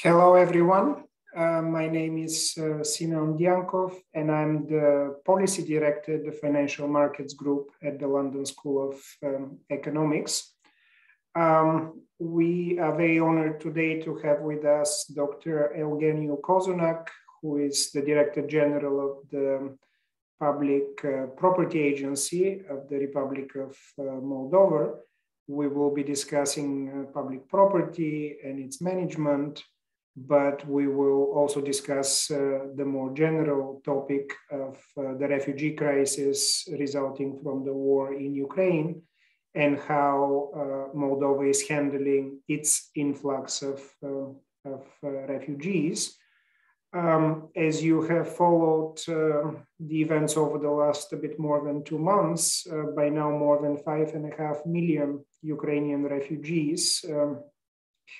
Hello, everyone. Uh, my name is uh, Simeon Djankov, and I'm the Policy Director at the Financial Markets Group at the London School of um, Economics. Um, we are very honored today to have with us Dr. Eugeniu Cozonac, who is the Director General of the Public uh, Property Agency of the Republic of uh, Moldova. We will be discussing uh, public property and its management but we will also discuss uh, the more general topic of uh, the refugee crisis resulting from the war in Ukraine and how uh, Moldova is handling its influx of, uh, of uh, refugees. Um, as you have followed uh, the events over the last a bit more than two months, by now more than five and a half million Ukrainian refugees um,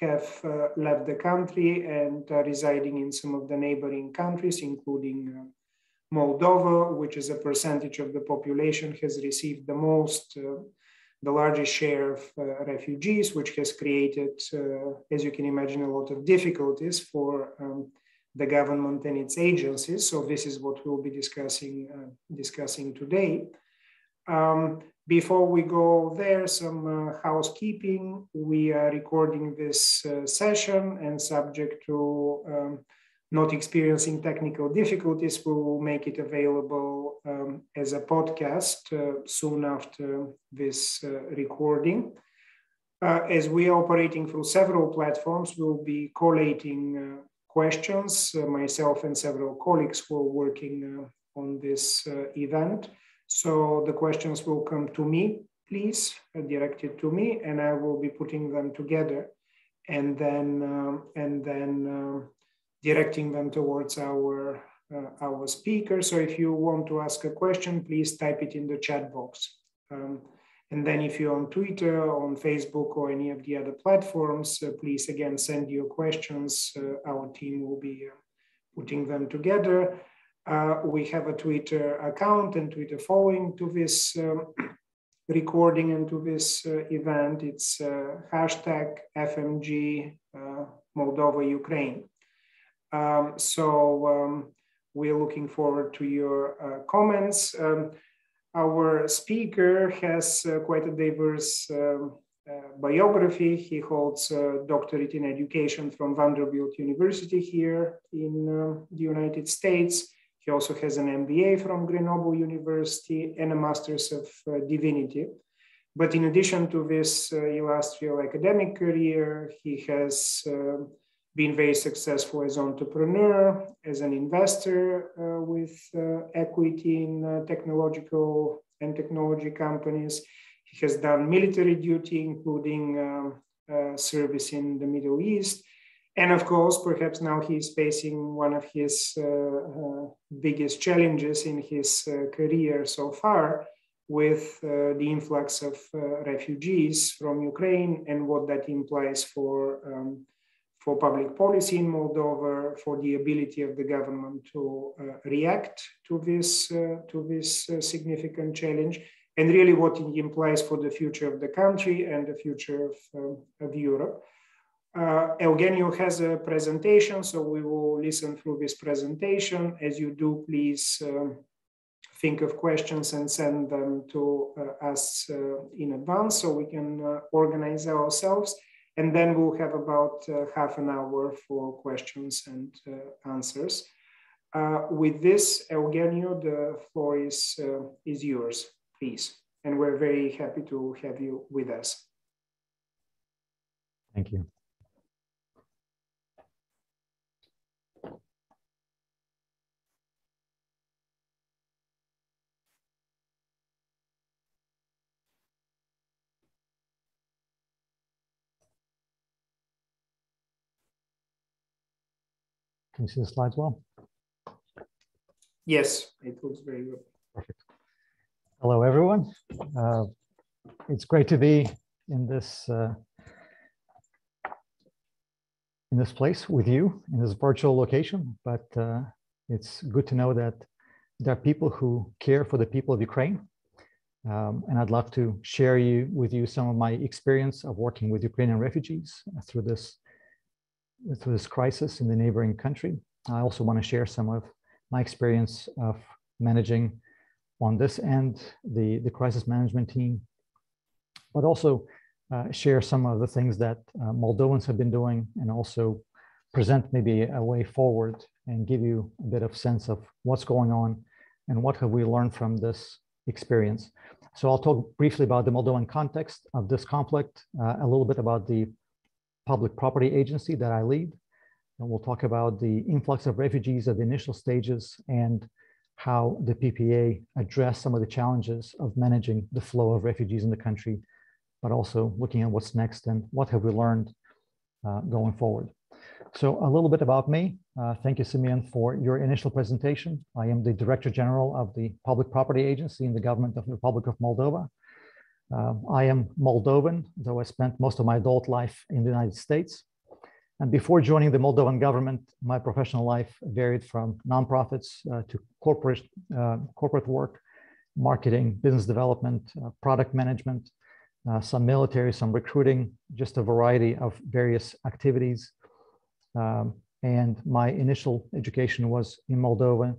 have uh, left the country and residing in some of the neighboring countries, including uh, Moldova, which is a percentage of the population, has received the most, uh, the largest share of uh, refugees, which has created, uh, as you can imagine, a lot of difficulties for um, the government and its agencies. So this is what we'll be discussing discussing today. Um, before we go there, some uh, housekeeping. We are recording this uh, session and subject to um, not experiencing technical difficulties, we will make it available um, as a podcast uh, soon after this uh, recording. Uh, as we are operating through several platforms, we'll be collating uh, questions. myself and several colleagues were working on this event. So the questions will come to me, please, uh, directed to me, and I will be putting them together and then, um, and then um, directing them towards our, uh, our speaker. So if you want to ask a question, please type it in the chat box. Um, and then if you're on Twitter, on Facebook, or any of the other platforms, uh, please again send your questions. Uh, our team will be uh, putting them together. Uh, we have a Twitter account and Twitter following to this um, recording and to this uh, event. It's uh, hashtag FMG uh, Moldova Ukraine. Um, so um, we're looking forward to your uh, comments. Um, our speaker has quite a diverse um, biography. He holds a doctorate in education from Vanderbilt University here in the United States. He also has an MBA from Grenoble University and a Master's of uh, Divinity. But in addition to this uh, illustrious academic career, he has uh, been very successful as an entrepreneur, as an investor uh, with uh, equity in uh, technological and technology companies. He has done military duty, including um, service in the Middle East and of course, perhaps now he's facing one of his uh, uh, biggest challenges in his uh, career so far with uh, the influx of uh, refugees from Ukraine and what that implies for, um, for public policy in Moldova, for the ability of the government to uh, react to this, to this significant challenge, and really what it implies for the future of the country and the future of, um, of Europe. Uh, Eugeniu has a presentation, so we will listen through this presentation. As you do, please um, think of questions and send them to uh, us uh, in advance so we can uh, organize ourselves. And then we'll have about uh, half an hour for questions and uh, answers. with this, Eugeniu, the floor is, is yours, please. And we're very happy to have you with us. Thank you. Can you see the slides well? Yes, it looks very good. Perfect. Hello, everyone. Uh, it's great to be in this uh, in this place with you in this virtual location, but uh, it's good to know that there are people who care for the people of Ukraine. Um, and I'd love to share you with you some of my experience of working with Ukrainian refugees through this through this crisis in the neighboring country. I also want to share some of my experience of managing on this end, the, the crisis management team, but also uh, share some of the things that uh, Moldovans have been doing and also present maybe a way forward and give you a bit of sense of what's going on and what have we learned from this experience. So I'll talk briefly about the Moldovan context of this conflict, uh, a little bit about the public property agency that I lead, and we'll talk about the influx of refugees at the initial stages and how the PPA addressed some of the challenges of managing the flow of refugees in the country, but also looking at what's next and what have we learned uh, going forward. So a little bit about me. Uh, thank you, Simeon, for your initial presentation. I am the Director General of the Public Property Agency in the government of the Republic of Moldova. Uh, I am Moldovan, though I spent most of my adult life in the United States. And before joining the Moldovan government, my professional life varied from nonprofits uh, to corporate, uh, corporate work, marketing, business development, uh, product management, uh, some military, some recruiting, just a variety of various activities um, and my initial education was in Moldova,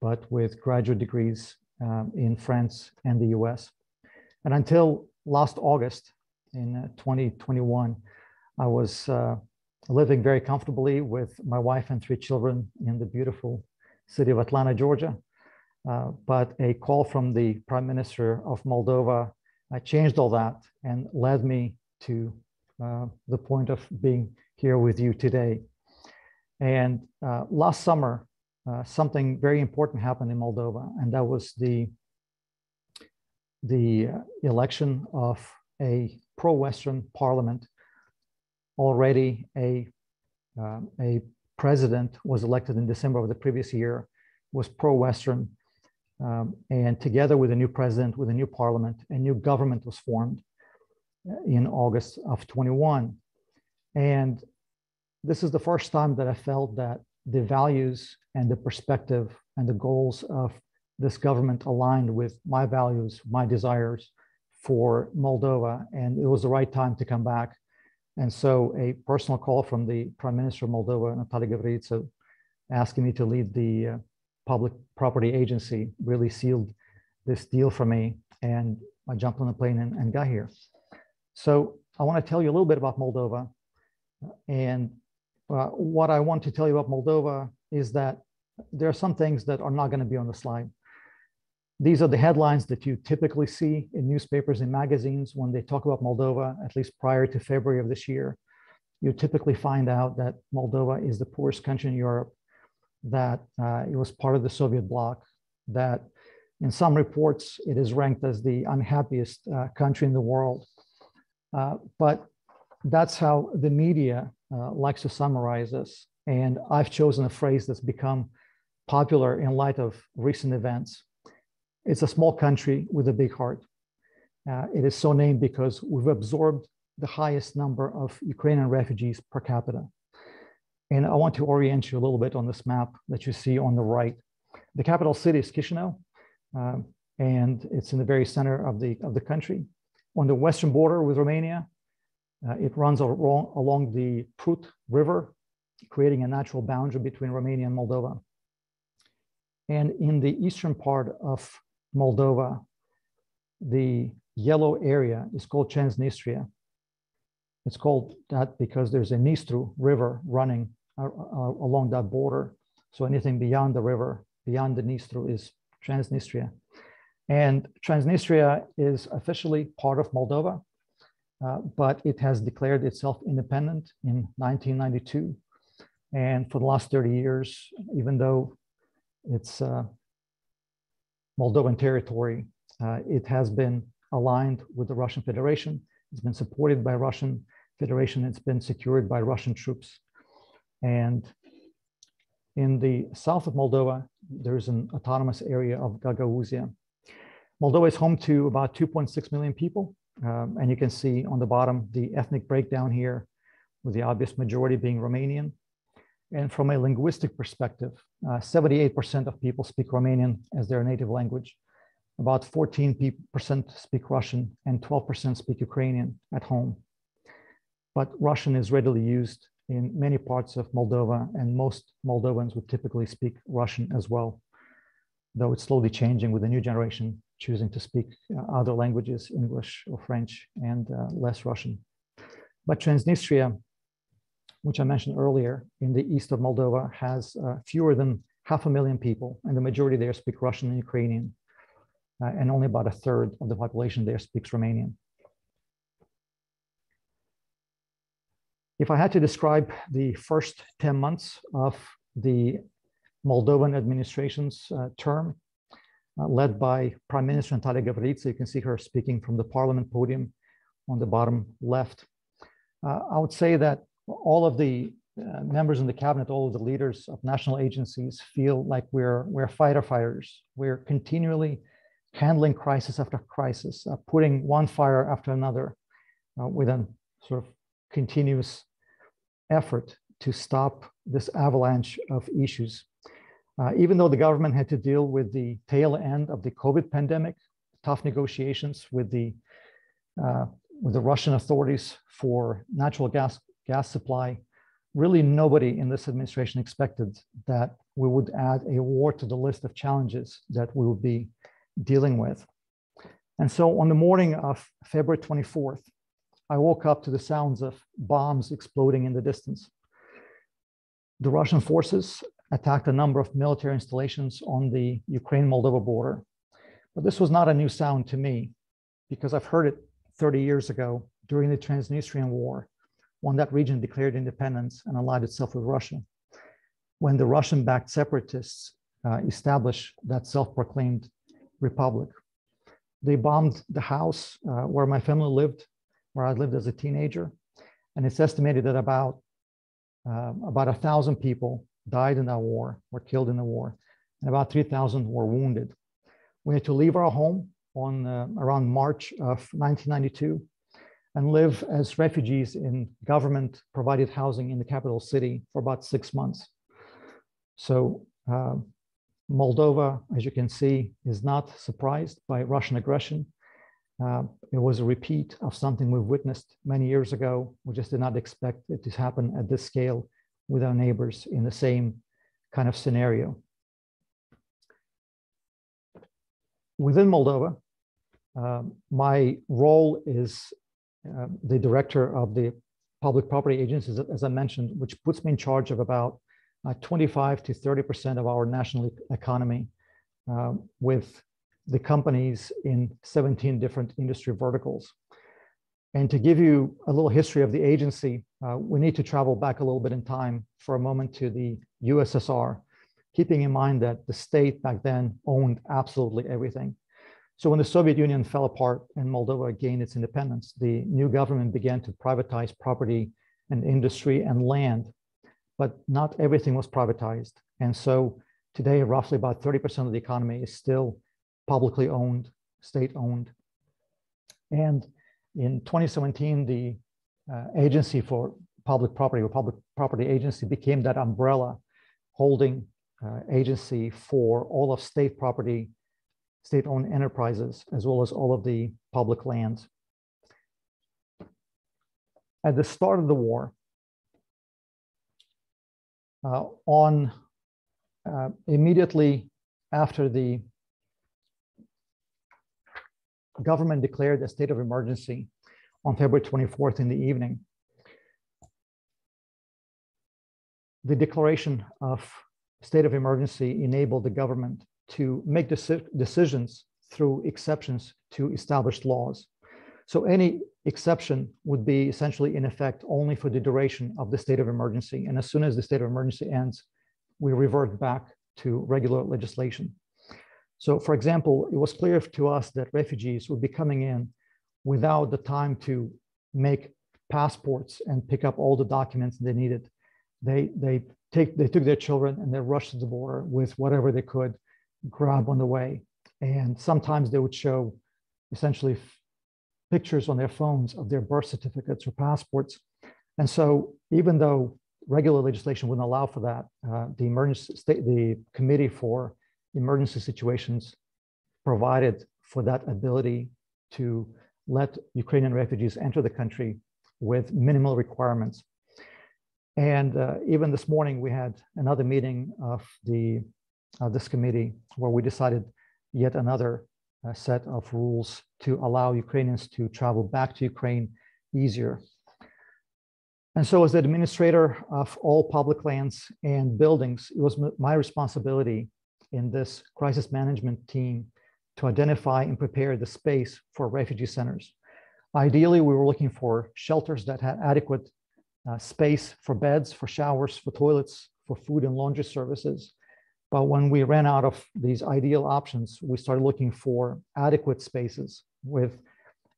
but with graduate degrees um, in France and the US. And until last August in uh, 2021, I was uh, living very comfortably with my wife and three children in the beautiful city of Atlanta, Georgia. Uh, but a call from the Prime Minister of Moldova uh, changed all that and led me to uh, the point of being here with you today. And uh, last summer, something very important happened in Moldova, and that was the the election of a pro-Western parliament. Already, a uh, a president was elected in December of the previous year, was pro-Western, um, and together with a new president, with a new parliament, a new government was formed uh, in August of 21. And this is the first time that I felt that the values and the perspective and the goals of this government aligned with my values, my desires for Moldova. And it was the right time to come back. And so a personal call from the Prime Minister of Moldova, Natalia Gavrilitsa, asking me to lead the uh, public property agency really sealed this deal for me. And I jumped on the plane and, and got here. So I want to tell you a little bit about Moldova and uh, what I want to tell you about Moldova is that there are some things that are not going to be on the slide. These are the headlines that you typically see in newspapers and magazines when they talk about Moldova, at least prior to February of this year. You typically find out that Moldova is the poorest country in Europe, that uh, it was part of the Soviet bloc, that in some reports it is ranked as the unhappiest uh, country in the world. Uh, but that's how the media uh, likes to summarize this. And I've chosen a phrase that's become popular in light of recent events. It's a small country with a big heart. Uh, it is so named because we've absorbed the highest number of Ukrainian refugees per capita. And I want to orient you a little bit on this map that you see on the right. The capital city is Chisinau, uh, and it's in the very center of the, of the country. On the western border with Romania, uh, it runs along, along the Prut River, creating a natural boundary between Romania and Moldova. And in the eastern part of Moldova, the yellow area is called Transnistria. It's called that because there's a Nistru river running uh, along that border. So anything beyond the river, beyond the Nistru is Transnistria. And Transnistria is officially part of Moldova. Uh, but it has declared itself independent in 1992. And for the last 30 years, even though it's uh, Moldovan territory, uh, it has been aligned with the Russian Federation. It's been supported by Russian Federation. It's been secured by Russian troops. And in the south of Moldova, there's an autonomous area of Gagauzia. Moldova is home to about 2.6 million people. Um, and you can see on the bottom the ethnic breakdown here, with the obvious majority being Romanian. And from a linguistic perspective, 78% uh, of people speak Romanian as their native language. About 14% speak Russian and 12% speak Ukrainian at home. But Russian is readily used in many parts of Moldova, and most Moldovans would typically speak Russian as well, though it's slowly changing with the new generation choosing to speak uh, other languages, English or French, and uh, less Russian. But Transnistria, which I mentioned earlier, in the east of Moldova, has uh, fewer than half a million people, and the majority there speak Russian and Ukrainian, uh, and only about a third of the population there speaks Romanian. If I had to describe the first 10 months of the Moldovan administration's uh, term, uh, led by Prime Minister Natalia Gavrilitsa, you can see her speaking from the parliament podium on the bottom left. Uh, I would say that all of the uh, members in the cabinet, all of the leaders of national agencies feel like we're, we're fighter fighters. We're continually handling crisis after crisis, uh, putting one fire after another uh, with a sort of continuous effort to stop this avalanche of issues. Uh, even though the government had to deal with the tail end of the COVID pandemic, tough negotiations with the uh, with the Russian authorities for natural gas gas supply, really nobody in this administration expected that we would add a war to the list of challenges that we would be dealing with. And so on the morning of February 24th, I woke up to the sounds of bombs exploding in the distance. The Russian forces attacked a number of military installations on the Ukraine Moldova border. But this was not a new sound to me because I've heard it 30 years ago during the Transnistrian War when that region declared independence and allied itself with Russia. When the Russian backed separatists uh, established that self proclaimed republic. They bombed the house uh, where my family lived, where I lived as a teenager. And it's estimated that about, uh, about a thousand people died in that war, were killed in the war, and about 3,000 were wounded. We had to leave our home on uh, around March of 1992 and live as refugees in government provided housing in the capital city for about six months. So uh, Moldova, as you can see, is not surprised by Russian aggression. Uh, it was a repeat of something we've witnessed many years ago. We just did not expect it to happen at this scale with our neighbors in the same kind of scenario. Within Moldova, uh, my role is uh, the director of the public property agencies, as I mentioned, which puts me in charge of about uh, 25 to 30% of our national economy uh, with the companies in 17 different industry verticals. And to give you a little history of the agency, uh, we need to travel back a little bit in time for a moment to the USSR, keeping in mind that the state back then owned absolutely everything. So when the Soviet Union fell apart and Moldova gained its independence, the new government began to privatize property and industry and land, but not everything was privatized. And so today, roughly about 30% of the economy is still publicly owned, state owned. And in 2017, the uh, Agency for Public Property or Public Property Agency became that umbrella holding uh, agency for all of state property, state owned enterprises, as well as all of the public lands. At the start of the war, uh, on uh, immediately after the government declared a state of emergency on February 24th in the evening. The declaration of state of emergency enabled the government to make deci decisions through exceptions to established laws. So any exception would be essentially in effect only for the duration of the state of emergency. And as soon as the state of emergency ends, we revert back to regular legislation. So for example, it was clear to us that refugees would be coming in without the time to make passports and pick up all the documents they needed. They, they, take, they took their children and they rushed to the border with whatever they could grab on the way. And sometimes they would show essentially pictures on their phones of their birth certificates or passports. And so even though regular legislation wouldn't allow for that, uh, the emergency state, the committee for emergency situations provided for that ability to let Ukrainian refugees enter the country with minimal requirements. And uh, even this morning, we had another meeting of the of this committee where we decided yet another uh, set of rules to allow Ukrainians to travel back to Ukraine easier. And so, as the administrator of all public lands and buildings, it was my responsibility in this crisis management team to identify and prepare the space for refugee centers. Ideally, we were looking for shelters that had adequate uh, space for beds, for showers, for toilets, for food and laundry services. But when we ran out of these ideal options, we started looking for adequate spaces with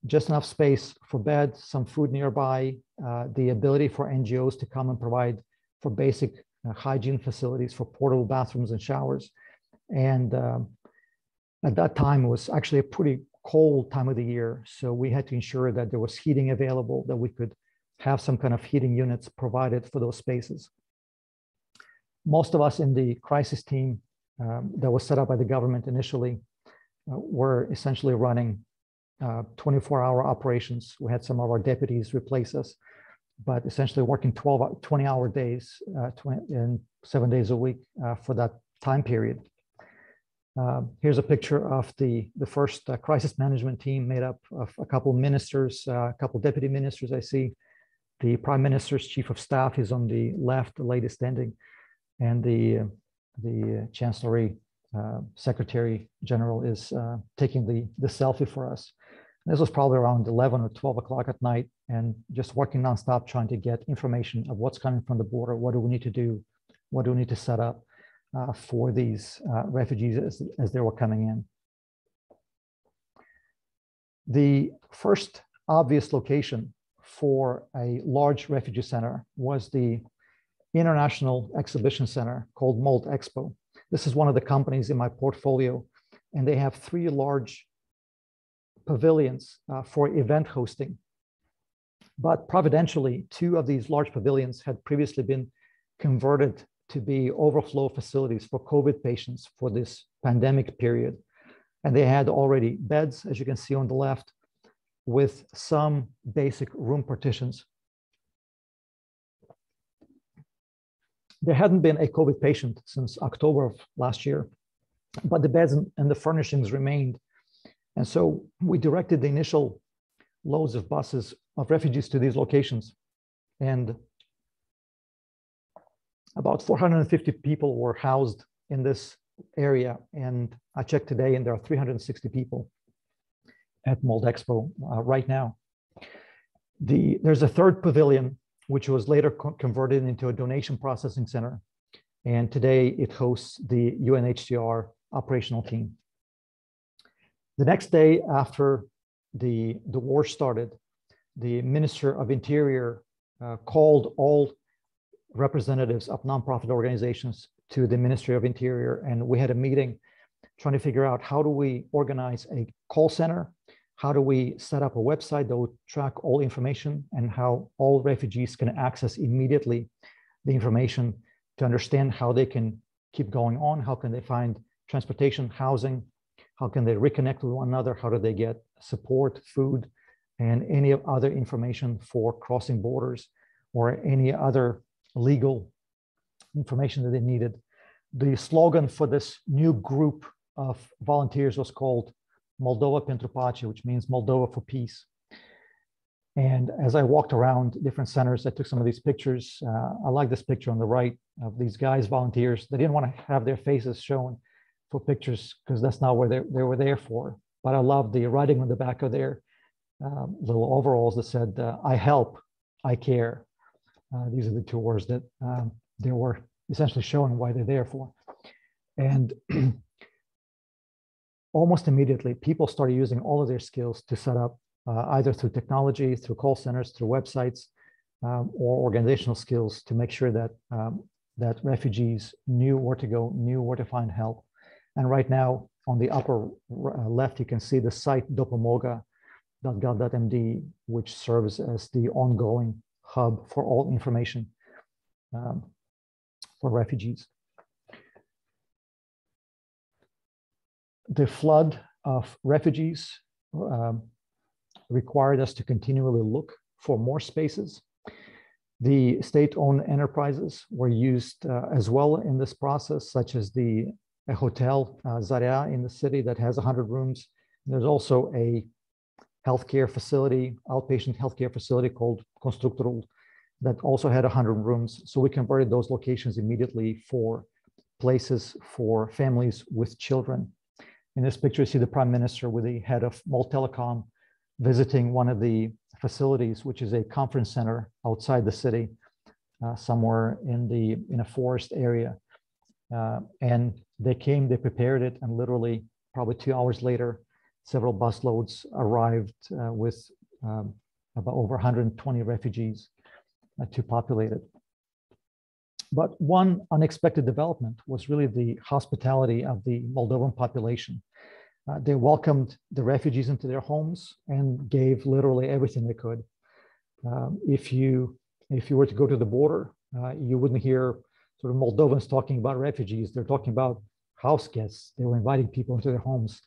just enough space for beds, some food nearby, uh, the ability for NGOs to come and provide for basic uh, hygiene facilities, for portable bathrooms and showers. And um, at that time, it was actually a pretty cold time of the year. So we had to ensure that there was heating available, that we could have some kind of heating units provided for those spaces. Most of us in the crisis team um, that was set up by the government initially uh, were essentially running 24-hour uh, operations. We had some of our deputies replace us, but essentially working 12, 20-hour days, uh, 20, and seven days a week uh, for that time period. Uh, here's a picture of the, the first uh, crisis management team made up of a couple ministers, a couple deputy ministers I see. The prime minister's chief of staff is on the left, the latest ending, and the, the chancellery secretary general is taking the, the selfie for us. This was probably around 11 or 12 o'clock at night and just working nonstop trying to get information of what's coming from the border. What do we need to do? What do we need to set up uh, for these uh, refugees as, as they were coming in? The first obvious location for a large refugee center was the International Exhibition Center called Moldexpo. This is one of the companies in my portfolio, and they have three large pavilions uh, for event hosting. But providentially, two of these large pavilions had previously been converted to be overflow facilities for COVID patients for this pandemic period. And they had already beds, as you can see on the left, with some basic room partitions. There hadn't been a COVID patient since October of last year, but the beds and the furnishings remained and so we directed the initial loads of buses of refugees to these locations. And about 450 people were housed in this area. And I checked today, and there are 360 people at Moldexpo uh, right now. The, there's a third pavilion, which was later co converted into a donation processing center. And today it hosts the UNHCR operational team. The next day after the, the war started, the Minister of Interior uh, called all representatives of nonprofit organizations to the Ministry of Interior, and we had a meeting trying to figure out how do we organize a call center, how do we set up a website that will track all information, and how all refugees can access immediately the information to understand how they can keep going on, how can they find transportation, housing, how can they reconnect with one another? How do they get support, food, and any other information for crossing borders or any other legal information that they needed? The slogan for this new group of volunteers was called Moldova pentru pace, which means Moldova for peace. And as I walked around different centers, I took some of these pictures. Uh, I like this picture on the right of these guys, volunteers. They didn't want to have their faces shown for pictures because that's not what they, they were there for. But I love the writing on the back of their um, little overalls that said, uh, I help, I care. Uh, these are the two words that um, they were essentially showing why they're there for. And almost immediately, people started using all of their skills to set up uh, either through technology, through call centers, through websites, um, or organizational skills to make sure that um, that refugees knew where to go, knew where to find help, and right now, on the upper uh, left, you can see the site dopomoga.gov.md, which serves as the ongoing hub for all information um, for refugees. The flood of refugees um, required us to continually look for more spaces. The state-owned enterprises were used uh, as well in this process, such as the a hotel, uh, Zarya, in the city that has 100 rooms. There's also a healthcare facility, outpatient healthcare facility called Constructorul that also had 100 rooms. So we converted those locations immediately for places for families with children. In this picture, you see the prime minister with the head of Moldtelecom visiting one of the facilities, which is a conference center outside the city, uh, somewhere in the in a forest area. Uh, and they came, they prepared it, and literally probably two hours later, several busloads arrived uh, with um, about over 120 refugees uh, to populate it. But one unexpected development was really the hospitality of the Moldovan population. Uh, they welcomed the refugees into their homes and gave literally everything they could. Um, if you if you were to go to the border, uh, you wouldn't hear sort of Moldovans talking about refugees. They're talking about house guests. They were inviting people into their homes,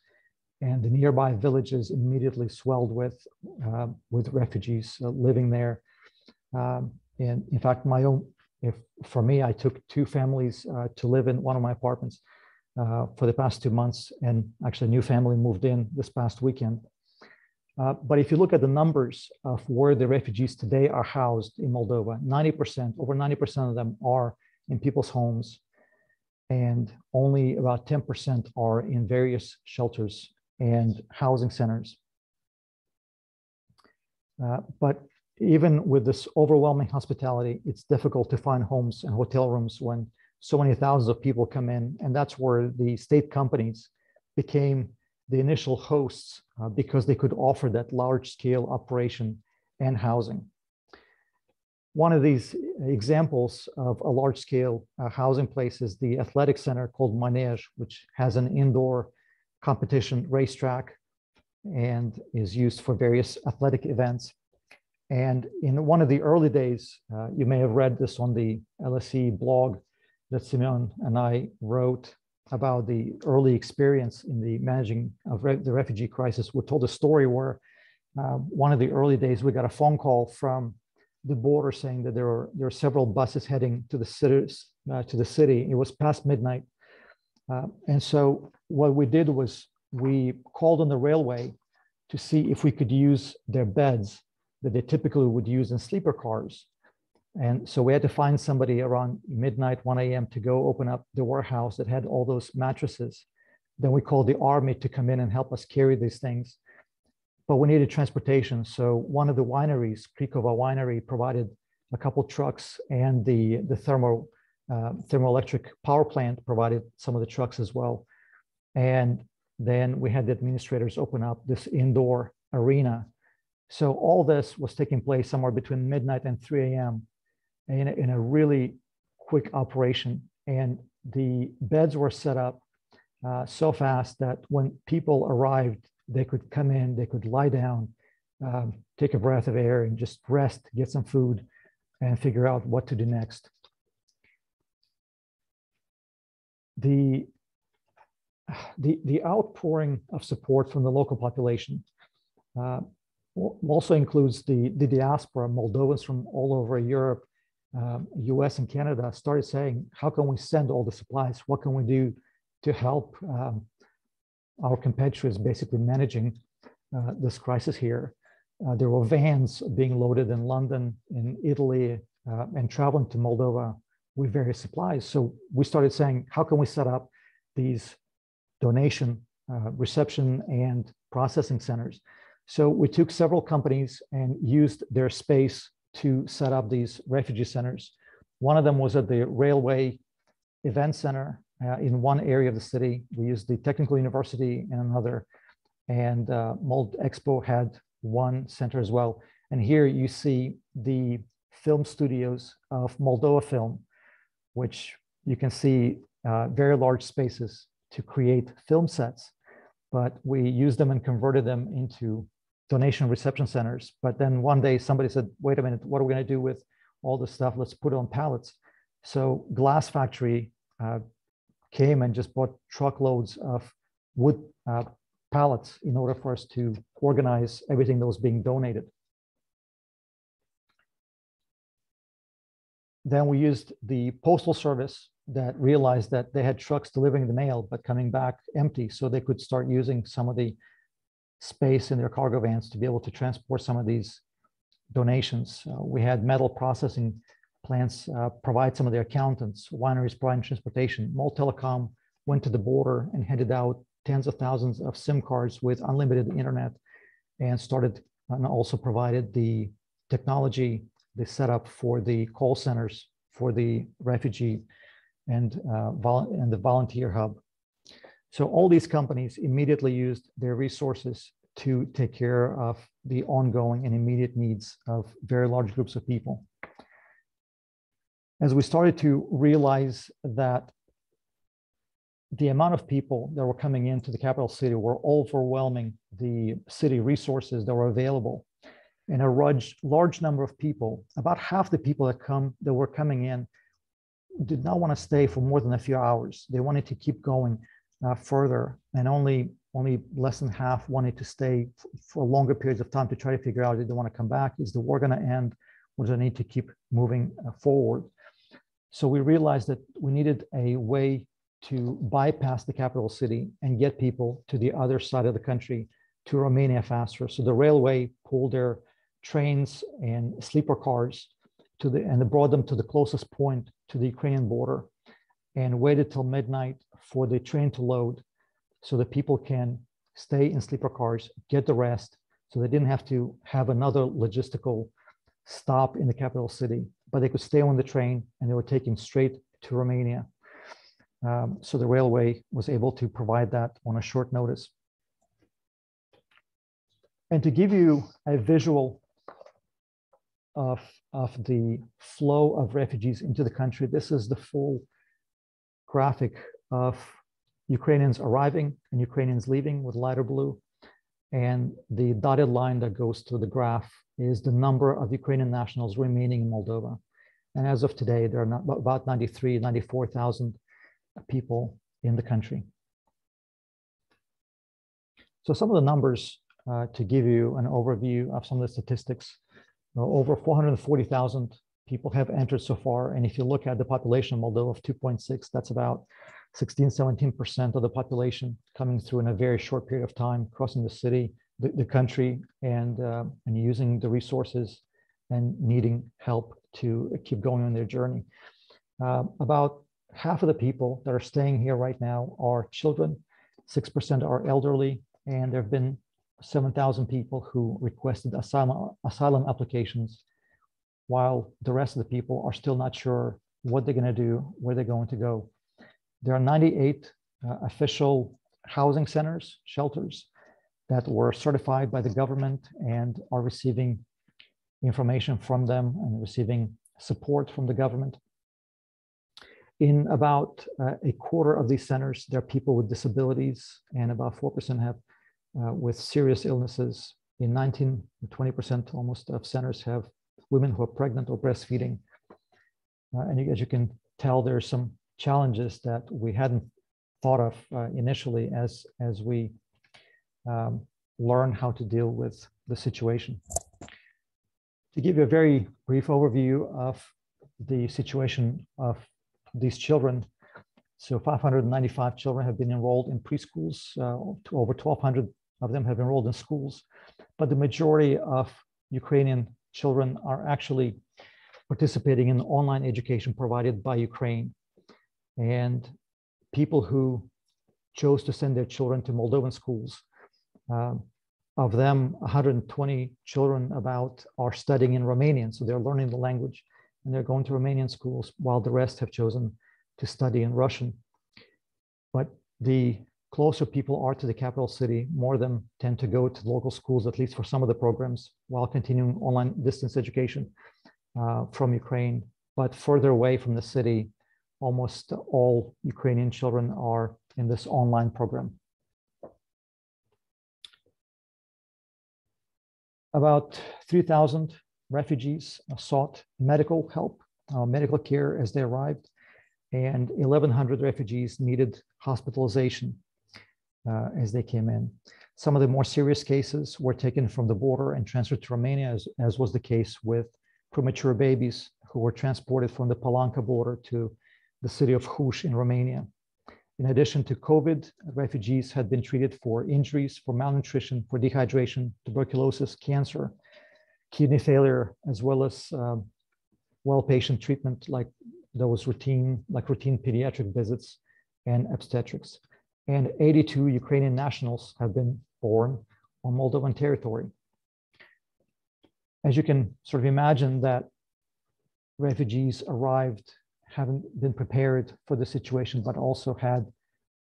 and the nearby villages immediately swelled with uh, with refugees uh, living there. Um, and in fact, my own, if for me, I took two families uh, to live in one of my apartments uh, for the past two months, and actually a new family moved in this past weekend. Uh, but if you look at the numbers of where the refugees today are housed in Moldova, 90%, over 90% of them are in people's homes, and only about 10% are in various shelters and housing centers. Uh, but even with this overwhelming hospitality, it's difficult to find homes and hotel rooms when so many thousands of people come in. And that's where the state companies became the initial hosts uh, because they could offer that large scale operation and housing. One of these examples of a large scale uh, housing place is the athletic center called Manege, which has an indoor competition racetrack and is used for various athletic events. And in one of the early days, uh, you may have read this on the LSE blog that Simeon and I wrote about the early experience in the managing of re the refugee crisis. We told a story where uh, one of the early days we got a phone call from the border saying that there are there are several buses heading to the cities uh, to the city. It was past midnight, uh, and so what we did was we called on the railway to see if we could use their beds that they typically would use in sleeper cars. And so we had to find somebody around midnight, 1 a.m. to go open up the warehouse that had all those mattresses. Then we called the army to come in and help us carry these things. But we needed transportation. So one of the wineries, Cricova Winery, provided a couple trucks and the, the thermal, uh, thermoelectric power plant provided some of the trucks as well. And then we had the administrators open up this indoor arena so all this was taking place somewhere between midnight and 3 a.m. In a, in a really quick operation. And the beds were set up uh, so fast that when people arrived, they could come in, they could lie down, um, take a breath of air, and just rest, get some food, and figure out what to do next. The, the, the outpouring of support from the local population uh, also includes the, the diaspora, Moldovans from all over Europe, um, US and Canada started saying, how can we send all the supplies? What can we do to help um, our compatriots basically managing uh, this crisis here? Uh, there were vans being loaded in London, in Italy, uh, and traveling to Moldova with various supplies. So we started saying, how can we set up these donation, uh, reception, and processing centers? So we took several companies and used their space to set up these refugee centers. One of them was at the Railway Event Center uh, in one area of the city. We used the Technical University in another, and uh, Moldexpo had one center as well. And here you see the film studios of Moldova Film, which you can see uh, very large spaces to create film sets. But we used them and converted them into donation reception centers. But then one day somebody said, wait a minute, what are we going to do with all this stuff? Let's put it on pallets. So Glass Factory uh, came and just bought truckloads of wood uh, pallets in order for us to organize everything that was being donated. then we used the postal service that realized that they had trucks delivering the mail but coming back empty so they could start using some of the space in their cargo vans to be able to transport some of these donations uh, we had metal processing plants uh, provide some of their accountants wineries provide transportation Moldtelecom went to the border and handed out tens of thousands of sim cards with unlimited internet and started and also provided the technology the setup for the call centers for the refugee and, uh, and the volunteer hub. So all these companies immediately used their resources to take care of the ongoing and immediate needs of very large groups of people. As we started to realize that the amount of people that were coming into the capital city were overwhelming the city resources that were available. And a large, large number of people, about half the people that come that were coming in did not want to stay for more than a few hours. They wanted to keep going uh, further, and only only less than half wanted to stay for longer periods of time to try to figure out if they want to come back. Is the war going to end, or do they need to keep moving uh, forward? So we realized that we needed a way to bypass the capital city and get people to the other side of the country to Romania faster. So the railway pulled their trains and sleeper cars to the and brought them to the closest point to the Ukrainian border and waited till midnight for the train to load so that people can stay in sleeper cars, get the rest, so they didn't have to have another logistical stop in the capital city, but they could stay on the train and they were taken straight to Romania. Um, so the railway was able to provide that on a short notice. And to give you a visual of, of the flow of refugees into the country. This is the full graphic of Ukrainians arriving and Ukrainians leaving with lighter blue. And the dotted line that goes through the graph is the number of Ukrainian nationals remaining in Moldova. And as of today, there are about 93, 94,000 people in the country. So some of the numbers uh, to give you an overview of some of the statistics over 440,000 people have entered so far. And if you look at the population of Moldova of 2.6, that's about 16, 17% of the population coming through in a very short period of time, crossing the city, the, the country, and, uh, and using the resources and needing help to keep going on their journey. Uh, about half of the people that are staying here right now are children, 6% are elderly, and there have been 7,000 people who requested asylum, asylum applications, while the rest of the people are still not sure what they're going to do, where they're going to go. There are 98 uh, official housing centers, shelters, that were certified by the government and are receiving information from them and receiving support from the government. In about uh, a quarter of these centers, there are people with disabilities, and about 4% have uh, with serious illnesses. In 19 20% almost of centers have women who are pregnant or breastfeeding. Uh, and as you can tell, there's some challenges that we hadn't thought of uh, initially as, as we um, learn how to deal with the situation. To give you a very brief overview of the situation of these children, so 595 children have been enrolled in preschools, uh, to over 1,200 of them have enrolled in schools, but the majority of Ukrainian children are actually participating in online education provided by Ukraine. And people who chose to send their children to Moldovan schools, uh, of them, 120 children about are studying in Romanian. So they're learning the language and they're going to Romanian schools, while the rest have chosen to study in Russian. But the closer people are to the capital city, more of them tend to go to local schools, at least for some of the programs, while continuing online distance education uh, from Ukraine. But further away from the city, almost all Ukrainian children are in this online program. About 3,000 refugees sought medical help, uh, medical care as they arrived, and 1,100 refugees needed hospitalization uh, as they came in. Some of the more serious cases were taken from the border and transferred to Romania, as, as was the case with premature babies who were transported from the Palanca border to the city of Huși in Romania. In addition to COVID, refugees had been treated for injuries, for malnutrition, for dehydration, tuberculosis, cancer, kidney failure, as well as um, well patient treatment like those routine, like routine pediatric visits and obstetrics. And 82 Ukrainian nationals have been born on Moldovan territory. As you can sort of imagine that refugees arrived haven't been prepared for the situation, but also had,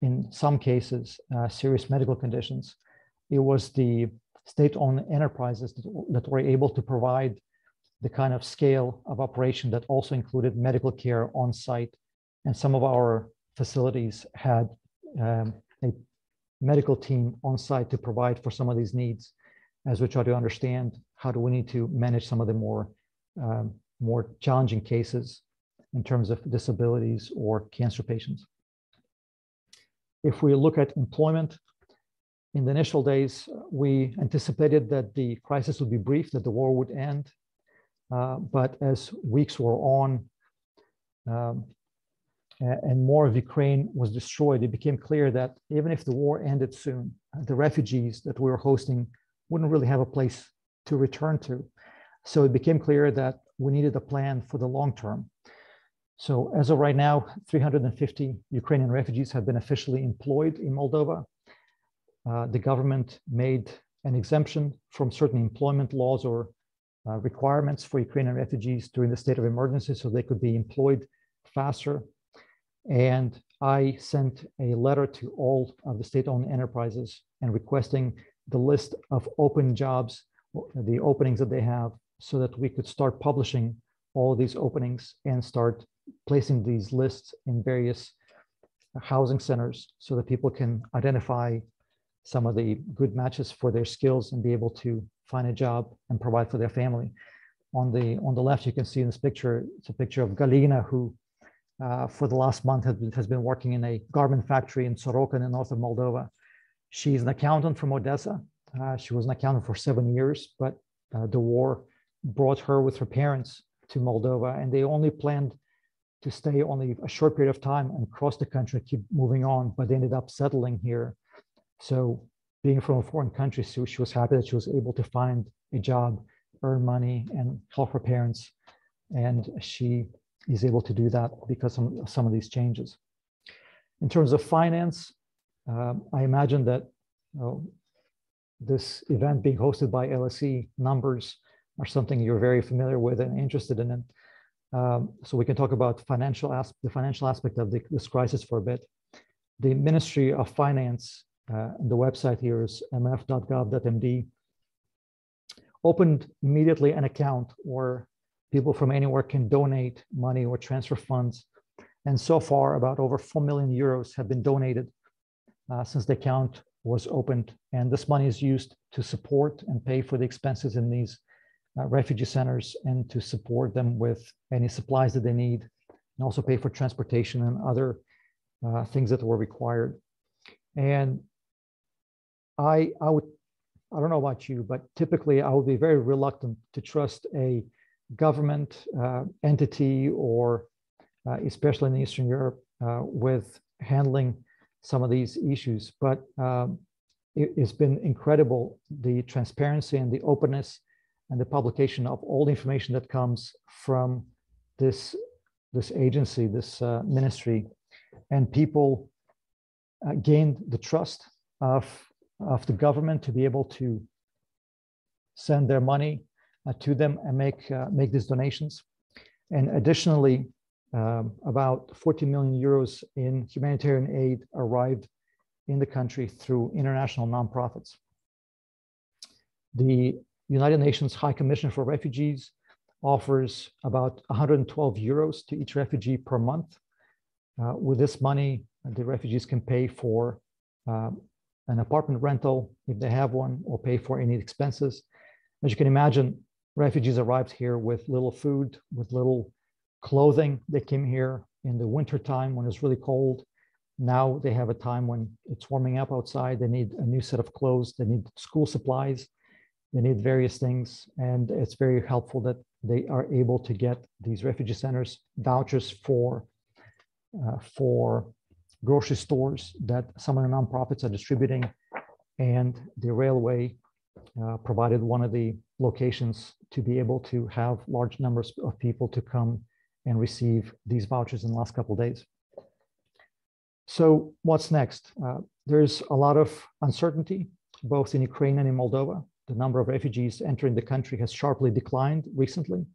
in some cases, uh, serious medical conditions. It was the state-owned enterprises that, that were able to provide the kind of scale of operation that also included medical care on site. And some of our facilities had um, a medical team on site to provide for some of these needs as we try to understand how do we need to manage some of the more um, more challenging cases in terms of disabilities or cancer patients. If we look at employment, in the initial days, we anticipated that the crisis would be brief, that the war would end. Uh, but as weeks were on um, and more of Ukraine was destroyed, it became clear that even if the war ended soon, the refugees that we were hosting wouldn't really have a place to return to. So it became clear that we needed a plan for the long term. So as of right now, 350 Ukrainian refugees have been officially employed in Moldova. Uh, the government made an exemption from certain employment laws or uh, requirements for Ukrainian refugees during the state of emergency so they could be employed faster. And I sent a letter to all of the state-owned enterprises and requesting the list of open jobs, the openings that they have, so that we could start publishing all these openings and start placing these lists in various housing centers so that people can identify some of the good matches for their skills and be able to find a job and provide for their family. On the on the left, you can see in this picture, it's a picture of Galina, who uh, for the last month has been, has been working in a garment factory in Soroca in the north of Moldova. She's an accountant from Odessa. Uh, she was an accountant for seven years, but uh, the war brought her with her parents to Moldova, and they only planned to stay only a short period of time and cross the country, keep moving on, but they ended up settling here. So, being from a foreign country, so she was happy that she was able to find a job, earn money, and help her parents. And she is able to do that because of some of these changes. In terms of finance, um, I imagine that this event being hosted by LSE numbers are something you're very familiar with and interested in. And um, so we can talk about financial the financial aspect of the, this crisis for a bit. The Ministry of Finance, uh, the website here is mf.gov.md, opened immediately an account where people from anywhere can donate money or transfer funds. And so far, about over 4 million euros have been donated uh, since the account was opened. And this money is used to support and pay for the expenses in these uh, refugee centers and to support them with any supplies that they need and also pay for transportation and other uh, things that were required. And I, I would, I don't know about you, but typically I would be very reluctant to trust a government uh, entity or uh, especially in Eastern Europe uh, with handling some of these issues. But um, it, has been incredible, the transparency and the openness and the publication of all the information that comes from this this agency, this uh, ministry, and people uh, gained the trust of of the government to be able to send their money uh, to them and make uh, make these donations. And additionally, um, about 40 million euros in humanitarian aid arrived in the country through international nonprofits. The United Nations High Commission for Refugees offers about 112 euros to each refugee per month. Uh, with this money, the refugees can pay for um, an apartment rental if they have one, or pay for any expenses. As you can imagine, refugees arrived here with little food, with little clothing. They came here in the winter time when it's really cold. Now they have a time when it's warming up outside. They need a new set of clothes. They need school supplies they need various things and it's very helpful that they are able to get these refugee centers vouchers for uh, for grocery stores that some of the nonprofits are distributing, and the railway uh, provided one of the locations to be able to have large numbers of people to come and receive these vouchers in the last couple of days. So what's next? Uh, there's a lot of uncertainty, both in Ukraine and in Moldova. The number of refugees entering the country has sharply declined recently,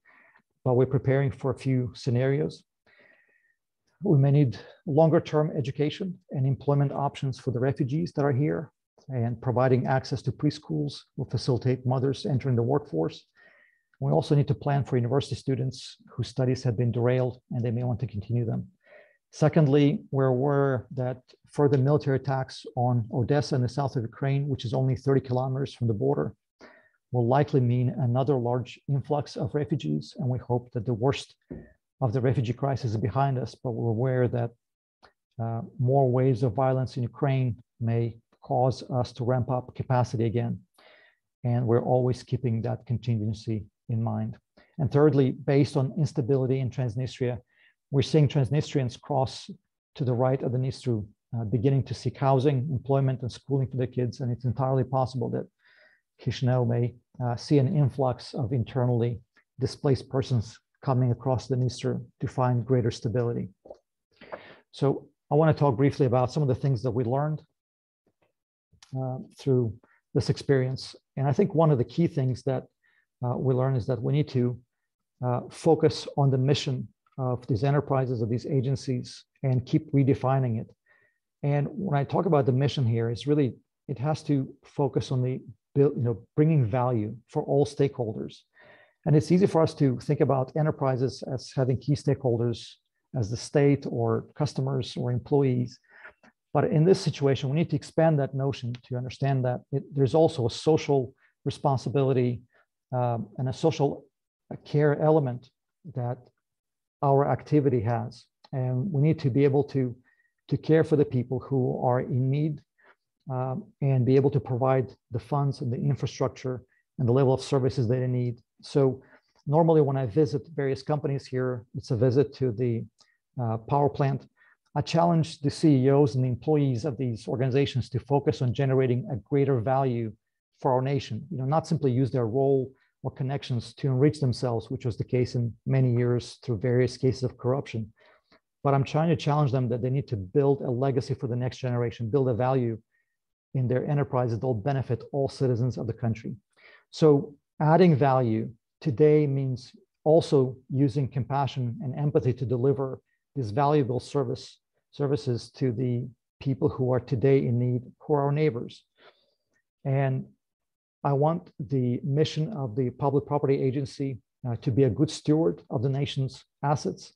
but we're preparing for a few scenarios. We may need longer term education and employment options for the refugees that are here, and providing access to preschools will facilitate mothers entering the workforce. We also need to plan for university students whose studies have been derailed and they may want to continue them. Secondly, we're aware that further military attacks on Odessa in the south of Ukraine, which is only 30 kilometers from the border, will likely mean another large influx of refugees. And we hope that the worst of the refugee crisis is behind us, but we're aware that uh, more waves of violence in Ukraine may cause us to ramp up capacity again. And we're always keeping that contingency in mind. And thirdly, based on instability in Transnistria, we're seeing Transnistrians cross to the right of the Dnistru, uh, beginning to seek housing, employment, and schooling for their kids. And it's entirely possible that Chisinau may uh, see an influx of internally displaced persons coming across the Dniester to find greater stability. So I want to talk briefly about some of the things that we learned uh, through this experience. And I think one of the key things that uh, we learn is that we need to uh, focus on the mission of these enterprises, of these agencies, and keep redefining it. And when I talk about the mission here, it's really, it has to focus on the, you know, bringing value for all stakeholders. And it's easy for us to think about enterprises as having key stakeholders as the state or customers or employees. But in this situation, we need to expand that notion to understand that it, there's also a social responsibility um, and a social care element that our activity has. And we need to be able to, to care for the people who are in need um, and be able to provide the funds and the infrastructure and the level of services that they need. So normally when I visit various companies here, it's a visit to the uh, power plant. I challenge the CEOs and the employees of these organizations to focus on generating a greater value for our nation. You know, not simply use their role or connections to enrich themselves, which was the case in many years through various cases of corruption. But I'm trying to challenge them that they need to build a legacy for the next generation, build a value in their enterprises that will benefit all citizens of the country. So adding value today means also using compassion and empathy to deliver these valuable service services to the people who are today in need, who are our neighbors. And I want the mission of the Public Property Agency uh, to be a good steward of the nation's assets.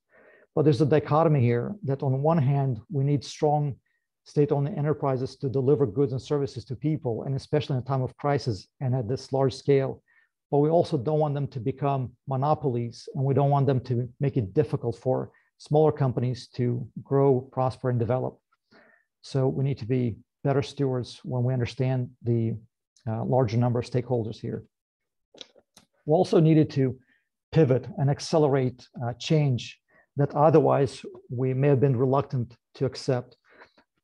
But there's a dichotomy here that on one hand, we need strong state-owned enterprises to deliver goods and services to people, and especially in a time of crisis and at this large scale. But we also don't want them to become monopolies, and we don't want them to make it difficult for smaller companies to grow, prosper, and develop. So we need to be better stewards when we understand the uh, larger number of stakeholders here. We also needed to pivot and accelerate uh, change that otherwise we may have been reluctant to accept.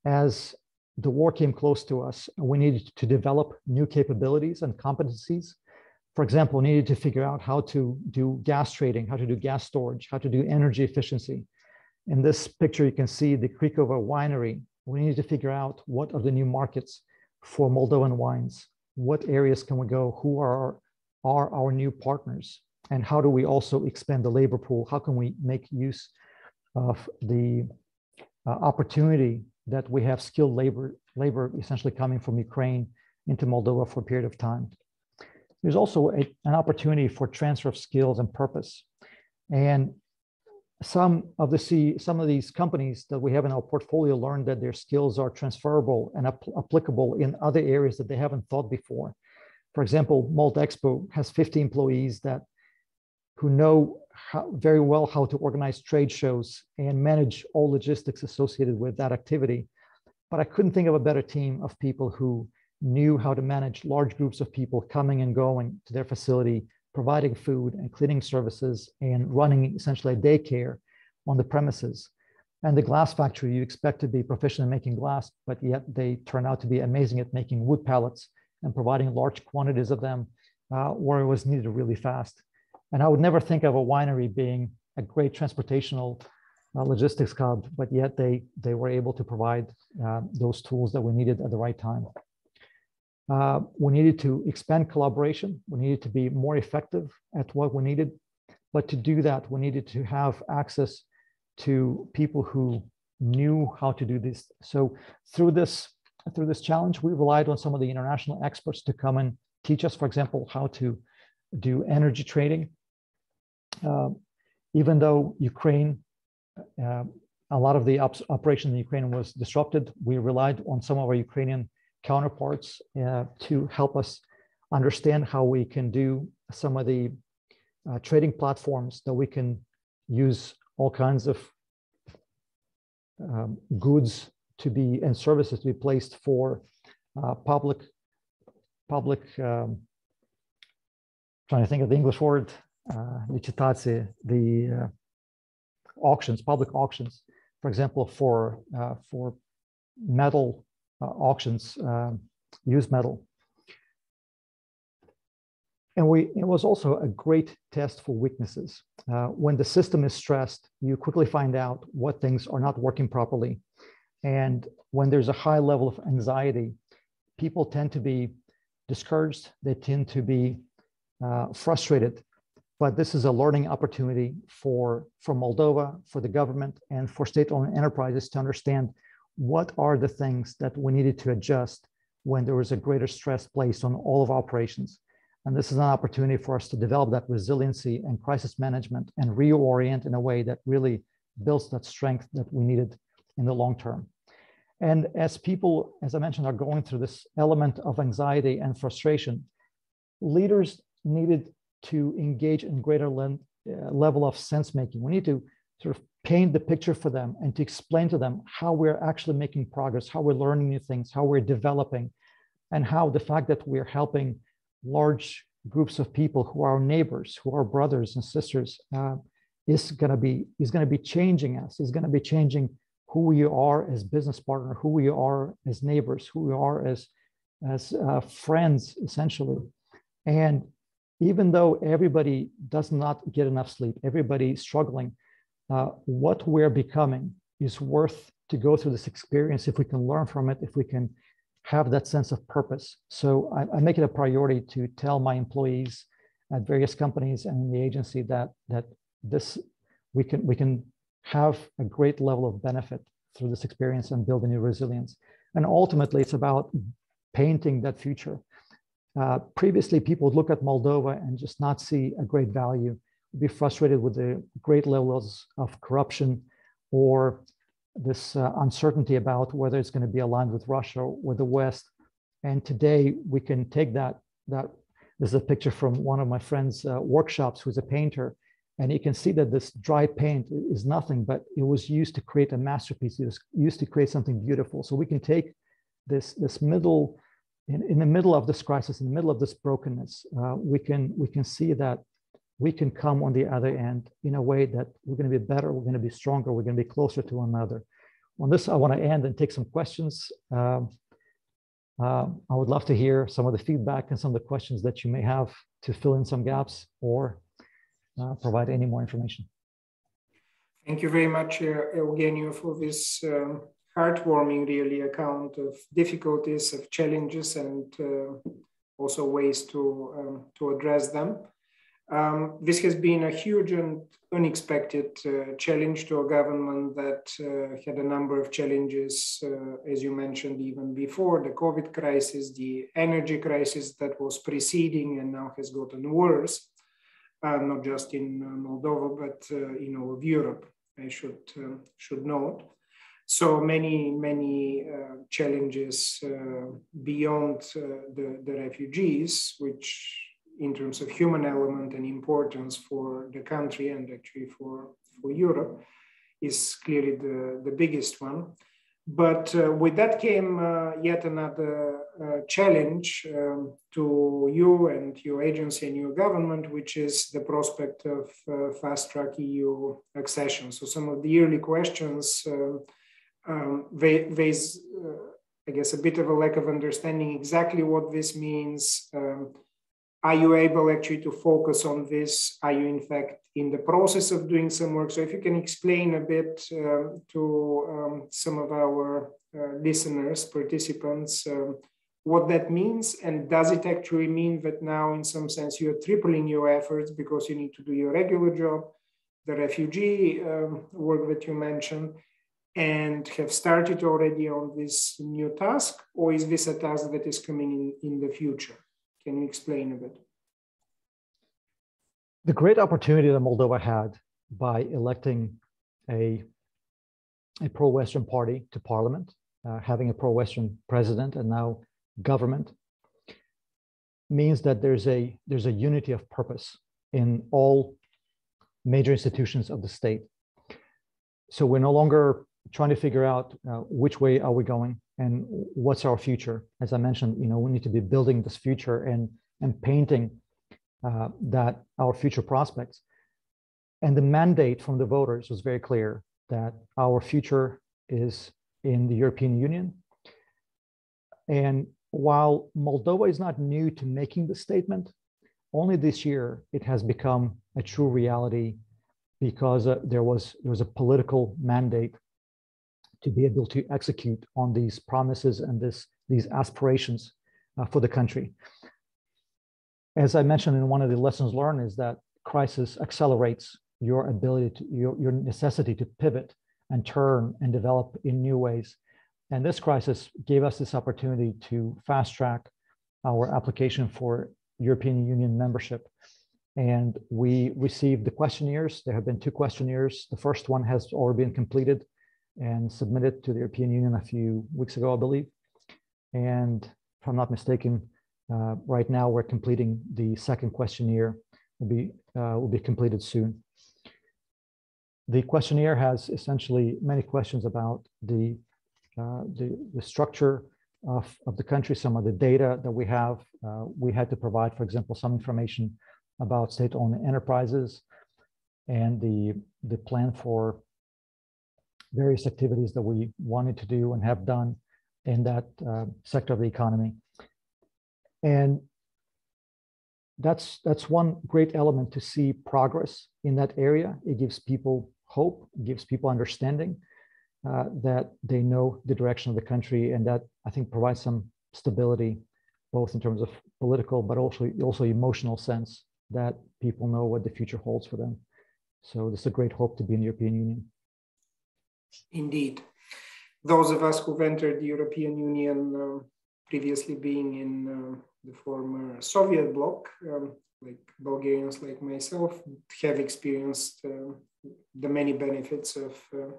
As the war came close to us, we needed to develop new capabilities and competencies. For example, we needed to figure out how to do gas trading, how to do gas storage, how to do energy efficiency. In this picture, you can see the Cricova winery. We needed to figure out what are the new markets for Moldovan wines what areas can we go, who are, are our new partners, and how do we also expand the labor pool? How can we make use of the uh, opportunity that we have skilled labor, labor essentially coming from Ukraine into Moldova for a period of time? There's also a, an opportunity for transfer of skills and purpose. And some of the C, some of these companies that we have in our portfolio learned that their skills are transferable and ap applicable in other areas that they haven't thought before. For example, Moldexpo has 50 employees that who know how, very well how to organize trade shows and manage all logistics associated with that activity. But I couldn't think of a better team of people who knew how to manage large groups of people coming and going to their facility, providing food and cleaning services and running essentially a daycare on the premises. And the glass factory, you expect to be proficient in making glass, but yet they turn out to be amazing at making wood pallets and providing large quantities of them uh, where it was needed really fast. And I would never think of a winery being a great transportational uh, logistics hub, but yet they, they were able to provide uh, those tools that we needed at the right time. Uh, we needed to expand collaboration. We needed to be more effective at what we needed. But to do that, we needed to have access to people who knew how to do this. So through this, through this challenge, we relied on some of the international experts to come and teach us, for example, how to do energy trading. Uh, even though Ukraine, uh, a lot of the op operation in Ukraine was disrupted, we relied on some of our Ukrainian counterparts uh, to help us understand how we can do some of the uh, trading platforms that we can use all kinds of um, goods to be and services to be placed for uh, public public um, trying to think of the English word uh, the uh, auctions public auctions. For example for uh, for metal auctions um, used metal and we, it was also a great test for weaknesses. Uh, when the system is stressed, you quickly find out what things are not working properly. And when there's a high level of anxiety, people tend to be discouraged, they tend to be uh, frustrated. But this is a learning opportunity for, for Moldova, for the government, and for state-owned enterprises to understand what are the things that we needed to adjust when there was a greater stress placed on all of operations. And this is an opportunity for us to develop that resiliency and crisis management and reorient in a way that really builds that strength that we needed in the long term. And as people, as I mentioned, are going through this element of anxiety and frustration, leaders needed to engage in greater uh, level of sense making. We need to sort of paint the picture for them and to explain to them how we're actually making progress, how we're learning new things, how we're developing, and how the fact that we're helping large groups of people who are neighbors, who are brothers and sisters, uh, is going to be is going to be changing us. Is going to be changing who we are as business partner, who we are as neighbors, who we are as as uh, friends, essentially. And even though everybody does not get enough sleep, everybody struggling, uh, what we're becoming is worth to go through this experience if we can learn from it, if we can have that sense of purpose. So I, I, make it a priority to tell my employees at various companies and the agency that that this we can we can have a great level of benefit through this experience and build a new resilience. And ultimately, it's about painting that future. Uh, previously, people would look at Moldova and just not see a great value, be frustrated with the great levels of corruption or this uh, uncertainty about whether it's going to be aligned with Russia or the West. And today we can take that, that this is a picture from one of my friend's uh, workshops who's a painter. And you can see that this dry paint is nothing, but it was used to create a masterpiece. It was used to create something beautiful. So we can take this, this middle, in, in the middle of this crisis, in the middle of this brokenness, uh, we, can, we can see that we can come on the other end in a way that we're going to be better, we're going to be stronger, we're going to be closer to one another. On this, I want to end and take some questions. Um, uh, I would love to hear some of the feedback and some of the questions that you may have to fill in some gaps or uh, provide any more information. Thank you very much, uh, Eugeniu, for this um, heartwarming, really, account of difficulties, of challenges, and uh, also ways to, um, to address them. Um, this has been a huge and unexpected uh, challenge to a government that uh, had a number of challenges, uh, as you mentioned, even before the COVID crisis, the energy crisis that was preceding and now has gotten worse, uh, not just in uh, Moldova, but uh, in all of Europe, I should, should note. So many, many challenges beyond the, the refugees, which in terms of human element and importance for the country and actually for, for Europe is clearly the, the biggest one. but uh, with that came uh, yet another uh, challenge um, to you and your agency and your government, which is the prospect of uh, fast track EU accession. So, some of the early questions uh, um, raise, uh, I guess, a bit of a lack of understanding exactly what this means. Um, are you able actually to focus on this? Are you, in fact, in the process of doing some work? So, if you can explain a bit uh, to um, some of our uh, listeners, participants, um, what that means, and does it actually mean that now, in some sense, you're tripling your efforts because you need to do your regular job, the refugee um, work that you mentioned, and have started already on this new task, or is this a task that is coming in, in the future? Can you explain a bit? The great opportunity that Moldova had by electing a, a pro-Western party to parliament, uh, having a pro-Western president and now government, means that there's a there's a unity of purpose in all major institutions of the state. So we're no longer trying to figure out uh, which way are we going and what's our future? As i mentioned you know we need to be building this future and and painting uh, that our future prospects. And the mandate from the voters was very clear that our future is in the european union. And while moldova is not new to making the statement only this year it has become a true reality because uh, there was there was a political mandate to be able to execute on these promises and this, these aspirations uh, for the country. As I mentioned in one of the lessons learned is that crisis accelerates your ability to, your, your necessity to pivot and turn and develop in new ways. And this crisis gave us this opportunity to fast track our application for European Union membership. And we received the questionnaires. There have been two questionnaires. The first one has already been completed and submitted to the European Union a few weeks ago, I believe. And if I'm not mistaken, uh, right now we're completing the second questionnaire. will be uh, will be completed soon. The questionnaire has essentially many questions about the uh, the, the structure of, of the country, some of the data that we have. Uh, we had to provide, for example, some information about state-owned enterprises and the the plan for various activities that we wanted to do and have done in that uh, sector of the economy. And that's that's one great element to see progress in that area. It gives people hope, gives people understanding uh, that they know the direction of the country, and that I think provides some stability, both in terms of political but also also emotional sense that people know what the future holds for them. So this is a great hope to be in the European Union. Indeed. Those of us who've entered the European Union, uh, previously being in uh, the former Soviet bloc, um, like Bulgarians like myself, have experienced uh, the many benefits of uh,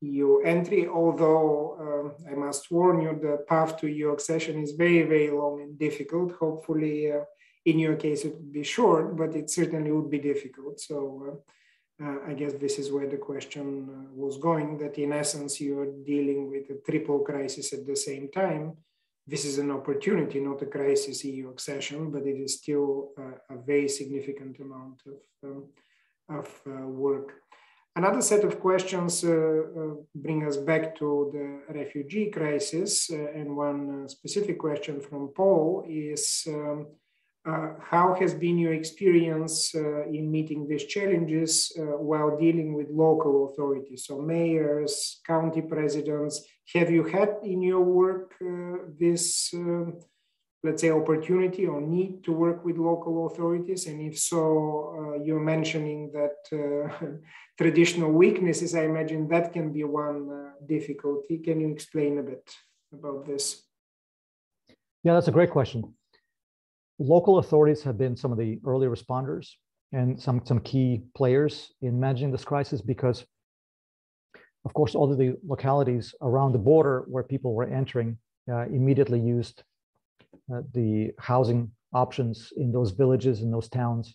EU entry, although uh, I must warn you, the path to EU accession is very, very long and difficult. Hopefully, uh, in your case, it would be short, but it certainly would be difficult. So uh, I guess this is where the question uh, was going that in essence you're dealing with a triple crisis at the same time. This is an opportunity, not a crisis EU accession, but it is still uh, a very significant amount of, um, of uh, work. Another set of questions uh, uh, bring us back to the refugee crisis. and one specific question from Paul is um, uh, how has been your experience uh, in meeting these challenges uh, while dealing with local authorities? So, mayors, county presidents, have you had in your work uh, this, um, let's say, opportunity or need to work with local authorities? And if so, uh, you're mentioning that uh, traditional weaknesses, I imagine that can be one difficulty. Can you explain a bit about this? Yeah, that's a great question local authorities have been some of the early responders and some, some key players in managing this crisis because, of course, all of the localities around the border where people were entering uh, immediately used uh, the housing options in those villages and those towns.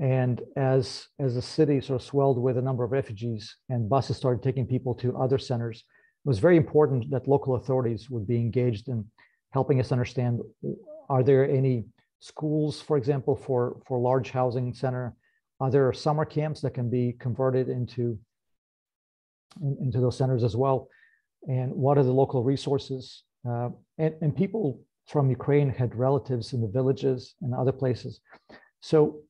And as, as the city sort of swelled with a number of refugees and buses started taking people to other centers, it was very important that local authorities would be engaged in helping us understand are there any schools, for example, for, for large housing center? Are there summer camps that can be converted into, into those centers as well? And what are the local resources? Uh, and, and people from Ukraine had relatives in the villages and other places. So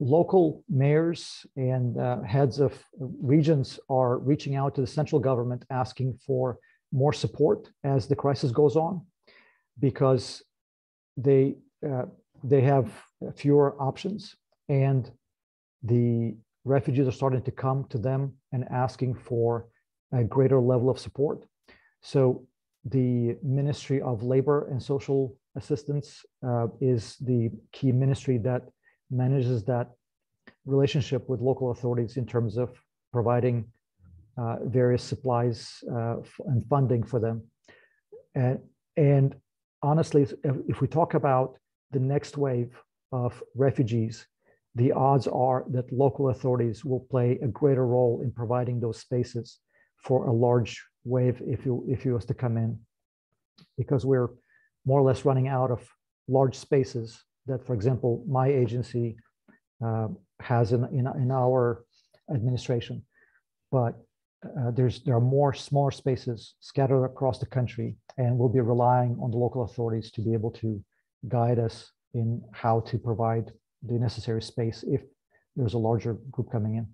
local mayors and uh, heads of regions are reaching out to the central government asking for more support as the crisis goes on because they uh, they have fewer options and the refugees are starting to come to them and asking for a greater level of support so the ministry of labor and social assistance uh, is the key ministry that manages that relationship with local authorities in terms of providing uh, various supplies uh, and funding for them. And, and honestly, if, if we talk about the next wave of refugees, the odds are that local authorities will play a greater role in providing those spaces for a large wave if you if you was to come in, because we're more or less running out of large spaces that, for example, my agency uh, has in, in, in, our administration. But uh, there's there are more smaller spaces scattered across the country, and we'll be relying on the local authorities to be able to guide us in how to provide the necessary space if there's a larger group coming in.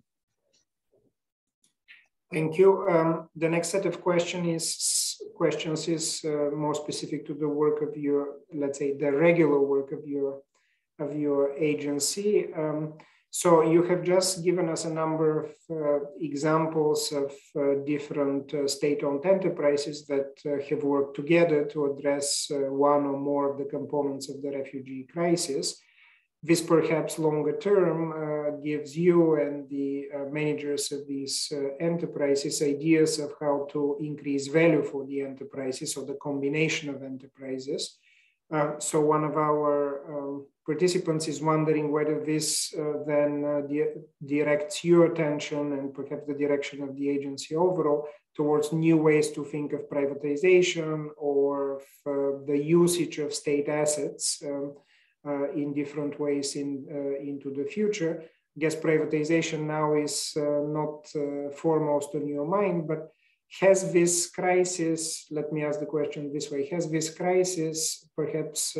Thank you. Um, the next set of question is, questions is uh, more specific to the work of your, let's say, the regular work of your of your agency. Um, so you have just given us a number of uh, examples of uh, different uh, state-owned enterprises that uh, have worked together to address uh, one or more of the components of the refugee crisis. This perhaps longer term uh, gives you and the managers of these enterprises ideas of how to increase value for the enterprises or the combination of enterprises. So one of our um, participants is wondering whether this uh, then uh, di- directs your attention and perhaps the direction of the agency overall towards new ways to think of privatization or uh, the usage of state assets um, uh, in different ways in, uh, into the future. I guess privatization now is uh, not foremost on your mind, but has this crisis, let me ask the question this way, has this crisis perhaps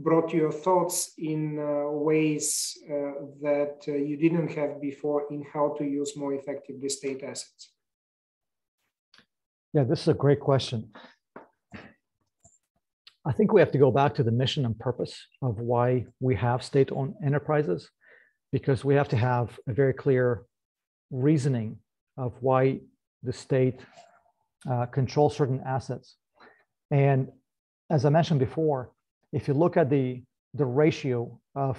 brought your thoughts in uh, ways uh, that uh, you didn't have before in how to use more effectively state assets? Yeah, this is a great question. I think we have to go back to the mission and purpose of why we have state owned enterprises, because we have to have a very clear reasoning of why the state uh, controls certain assets. And as I mentioned before, if you look at the, the ratio of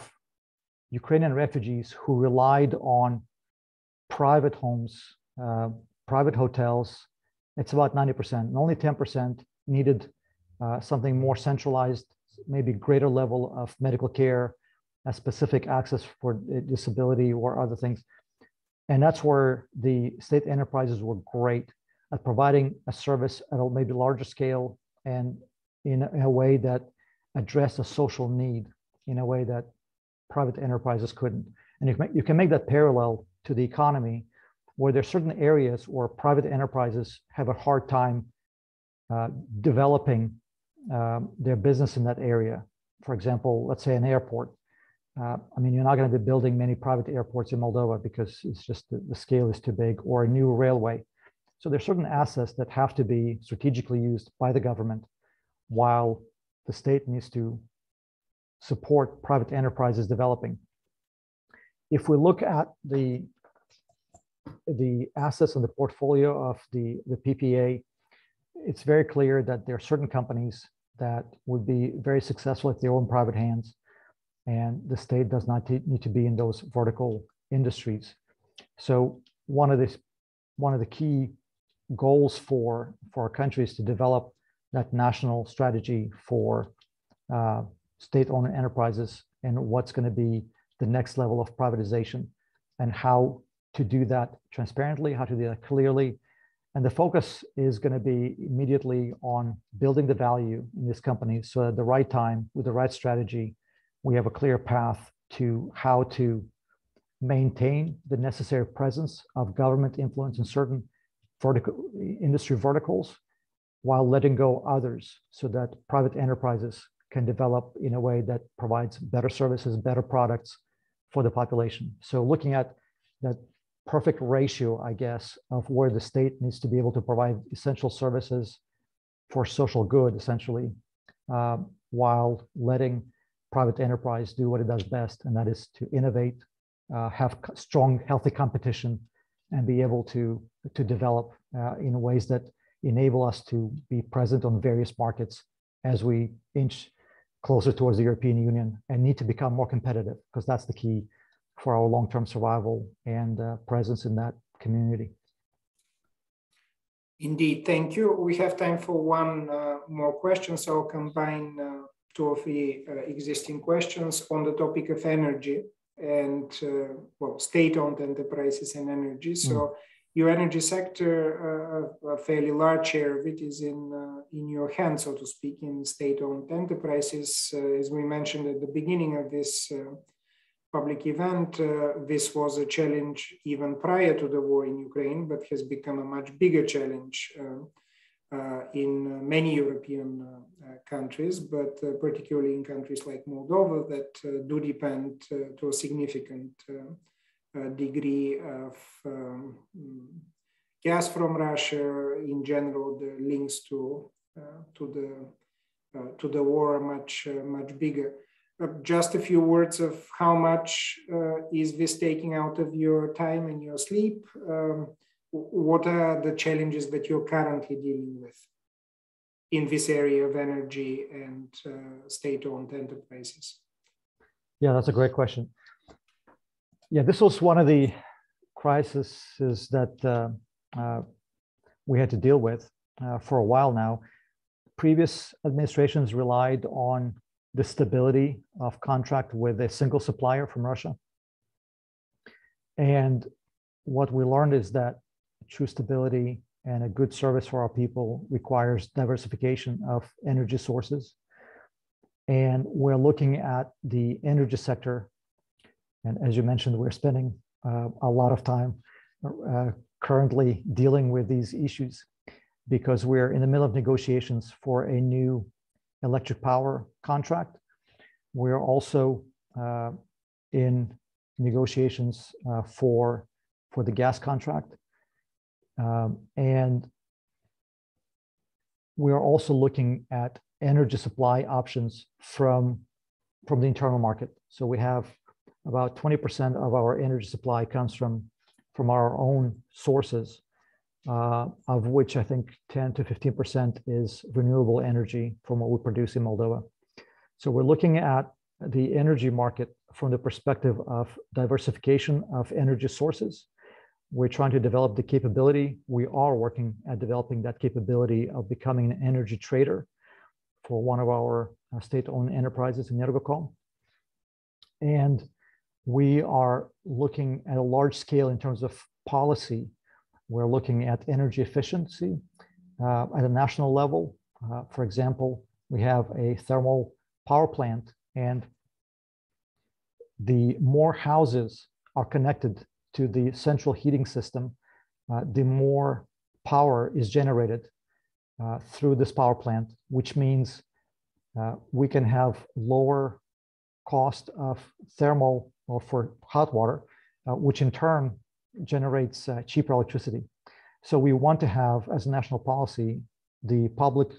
Ukrainian refugees who relied on private homes, uh, private hotels, it's about 90%. And only 10% needed uh, something more centralized, maybe greater level of medical care, a specific access for disability or other things. And that's where the state enterprises were great at providing a service at a maybe larger scale and in a, way that address a social need in a way that private enterprises couldn't. And you can make, you can make that parallel to the economy where there's certain areas where private enterprises have a hard time uh, developing um, their business in that area. For example, let's say an airport. Uh, I mean, you're not going to be building many private airports in Moldova because it's just the, the scale is too big, or a new railway. So there's certain assets that have to be strategically used by the government while the state needs to support private enterprises developing. If we look at the, the assets and the portfolio of the, the PPA, it's very clear that there are certain companies that would be very successful if they in private hands, and the state does not need to be in those vertical industries. So one of the one of the key goals for for our country is to develop that national strategy for uh, state-owned enterprises and what's going to be the next level of privatization and how to do that transparently, how to do that clearly, And the focus is going to be immediately on building the value in this company so at the right time, with the right strategy, we have a clear path to how to maintain the necessary presence of government influence in certain vertical industry verticals while letting go others so that private enterprises can develop in a way that provides better services, better products for the population. So looking at that perfect ratio, I guess, of where the state needs to be able to provide essential services for social good, essentially, uh, while letting private enterprise do what it does best, and that is to innovate, uh, have strong, healthy competition, and be able to, to develop uh, in ways that enable us to be present on various markets as we inch closer towards the European Union and need to become more competitive because that's the key for our long-term survival and uh, presence in that community. Indeed, thank you. We have time for one uh, more question, so I'll combine uh, two or three uh, existing questions on the topic of energy and uh, well, state-owned enterprises and energy. So. Mm your energy sector, uh, a fairly large share of it is in uh, in your hands, so to speak, in state-owned enterprises. Uh, as we mentioned at the beginning of this uh, public event, uh, this was a challenge even prior to the war in Ukraine, but has become a much bigger challenge Uh, in uh, many European uh, countries, but particularly in countries like Moldova that do depend to a significant degree of um, gas from Russia. In general, the links to uh, to the uh, to the war are much uh, much bigger. just a few words of how much is this taking out of your time and your sleep? Um, what are the challenges that you're currently dealing with in this area of energy and uh, state-owned enterprises? Yeah, that's a great question. Yeah, this was one of the crises that uh, uh, we had to deal with uh, for a while now. Previous administrations relied on the stability of contract with a single supplier from Russia. And what we learned is that true stability and a good service for our people requires diversification of energy sources. And we're looking at the energy sector and as you mentioned, we're spending uh, a lot of time uh, currently dealing with these issues because we're in the middle of negotiations for a new electric power contract. We're also uh, in negotiations uh, for, for the gas contract. Um, and we're also looking at energy supply options from, from the internal market. So we have about 20% of our energy supply comes from, from our own sources, uh, of which I think 10 to 15% is renewable energy from what we produce in Moldova. So we're looking at the energy market from the perspective of diversification of energy sources. We're trying to develop the capability. We are working at developing that capability of becoming an energy trader for one of our uh, state-owned enterprises in Energocom. And we are looking at a large scale in terms of policy. We're looking at energy efficiency uh, at a national level. Uh, for example, we have a thermal power plant, and the more houses are connected to the central heating system, uh, the more power is generated uh, through this power plant, which means uh, we can have lower cost of thermal or for hot water, uh, which in turn generates uh, cheaper electricity. So we want to have, as a national policy, the public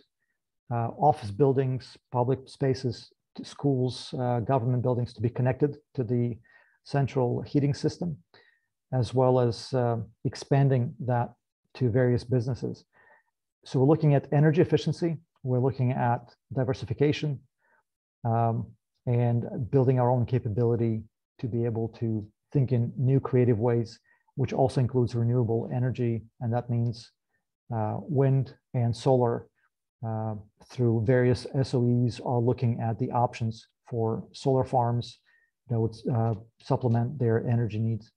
uh, office buildings, public spaces, schools, government buildings to be connected to the central heating system, as well as uh, expanding that to various businesses. So we're looking at energy efficiency, we're looking at diversification, um, and building our own capability to be able to think in new creative ways, which also includes renewable energy. And that means uh, wind and solar uh, through various SOEs are looking at the options for solar farms that would uh, supplement their energy needs.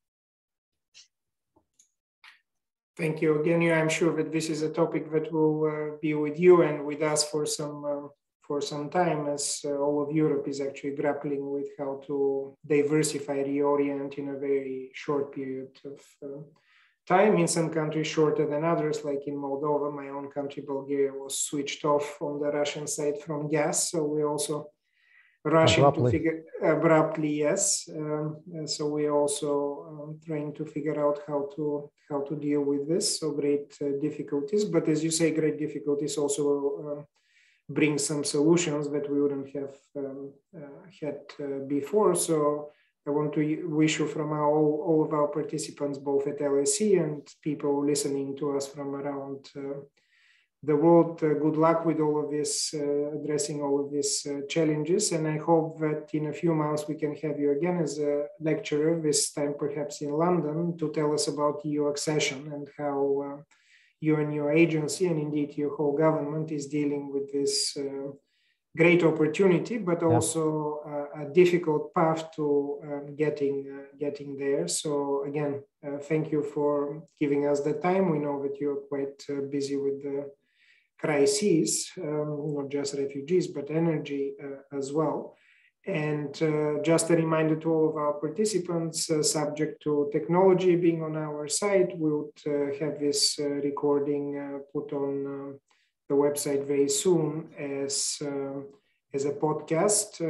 Thank you again. I'm sure that this is a topic that will uh, be with you and with us for some uh, for some time, as uh, all of Europe is actually grappling with how to diversify, reorient in a very short period of uh, time. In some countries, shorter than others, like in Moldova, my own country, Bulgaria, was switched off on the Russian side from gas. So we also rushing abruptly. to figure abruptly yes. Um, so we're also um, trying to figure out how to how to deal with this. So great uh, difficulties but as you say great difficulties also uh, bring some solutions that we wouldn't have um, uh, had uh, before. So I want to wish you from our, all, all of our participants, both at LSE and people listening to us from around uh, the world uh, good luck with all of this, uh, addressing all of these uh, challenges. And I hope that in a few months we can have you again as a lecturer, this time perhaps in London, to tell us about EU accession and how uh, you and your agency, and indeed your whole government, is dealing with this uh, great opportunity, but also uh, a difficult path to um, getting getting there. So again, thank you for giving us the time. We know that you're quite busy with the crises, um, not just refugees, but energy uh, as well. And uh, just a reminder to all of our participants, uh, subject to technology being on our side, we would uh, have this uh, recording uh, put on the website very soon as, as a podcast.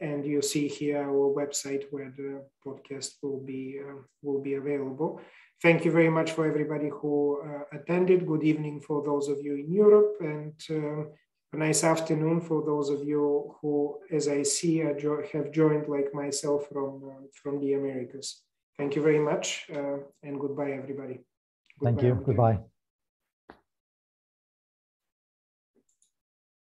and you see here our website where the podcast will be, will be available. Thank you very much for everybody who uh, attended. Good evening for those of you in Europe and uh, a nice afternoon for those of you who, as I see, have joined like myself from, uh, from the Americas. Thank you very much uh, and goodbye, everybody. Goodbye, Thank you. Goodbye.